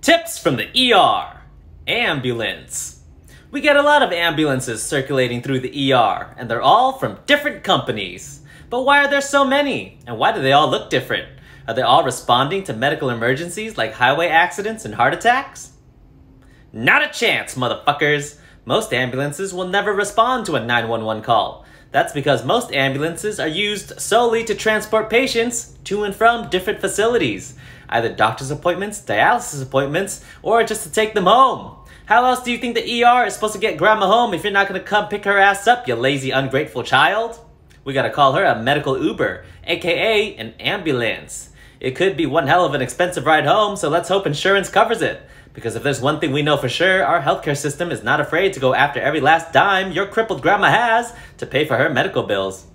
Tips from the ER Ambulance. We get a lot of ambulances circulating through the ER, and they're all from different companies. But why are there so many? And why do they all look different? Are they all responding to medical emergencies like highway accidents and heart attacks? Not a chance, motherfuckers! Most ambulances will never respond to a 911 call. That's because most ambulances are used solely to transport patients to and from different facilities, either doctor's appointments, dialysis appointments, or just to take them home. How else do you think the ER is supposed to get grandma home if you're not gonna come pick her ass up, you lazy, ungrateful child? We gotta call her a medical Uber, aka an ambulance. It could be one hell of an expensive ride home, so let's hope insurance covers it. Because if there's one thing we know for sure, our healthcare system is not afraid to go after every last dime your crippled grandma has to pay for her medical bills.